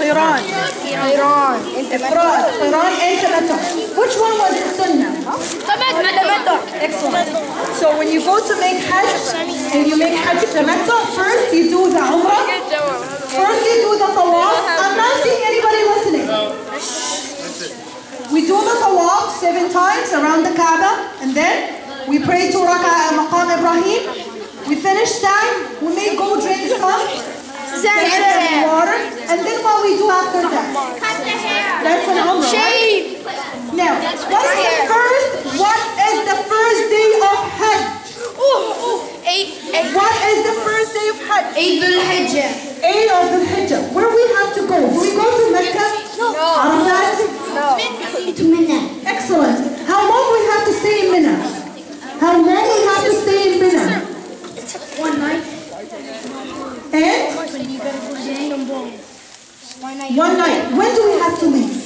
قيران قيران إفراد قيران and tamattu. Which one was the sunnah? Huh? تمتع Excellent. So when you go to make Hajj and you make Hajj tamattu, first you do the Umrah, first you do the Tawaf. I'm not seeing anybody listening. We do the Tawaf seven times around the Kaaba and then we pray to Raka at Maqam That's an right? Now, what is the first, what is the first day of Hajj? Ooh, ooh, eight, A. What is the first day of Hajj? Eid al-Hijj. Eid al Hajj. Where we have to go? Do we go to Mecca? No. Arafat? No. To Mina. Excellent. How long we have to stay in Mina? How long we have to stay in Mina? One night. And? One night. One night. When do we have to leave?